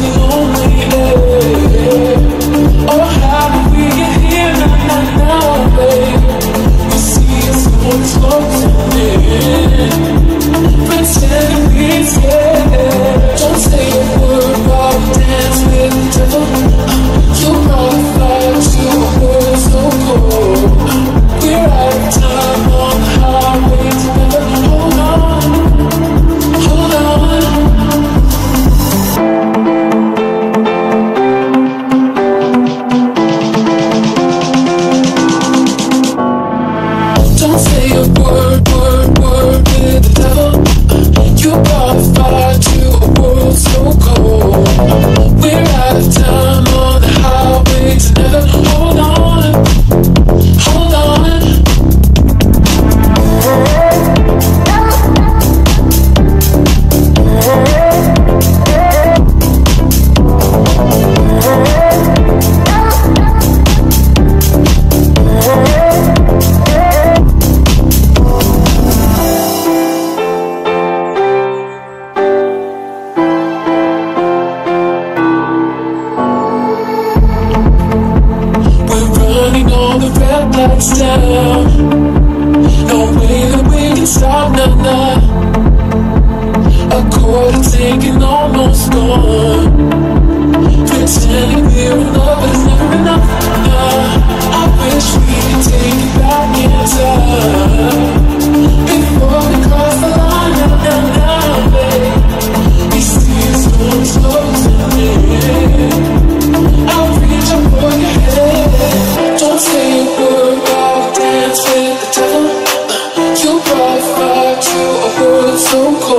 lonely day. Oh. us down. No way that we can stop, nah, nah. A quarter taken, almost gone. Pretending we're in love. You brought fire to a world so cold